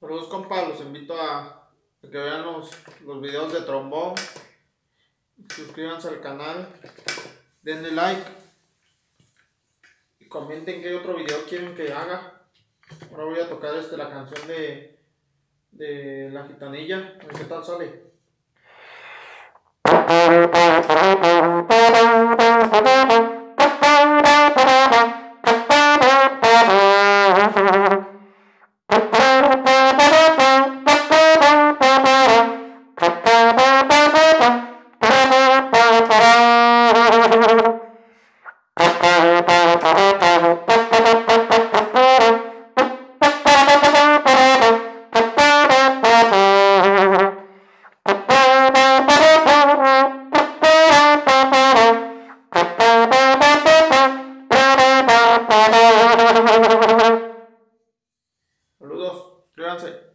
Saludos compa, los invito a, que vean los, los videos de trombón. Suscríbanse al canal, denle like y comenten qué otro video quieren que haga. Ahora voy a tocar este, la canción de, de La Gitanilla. A ver qué tal sale. Saludos, suscríbanse.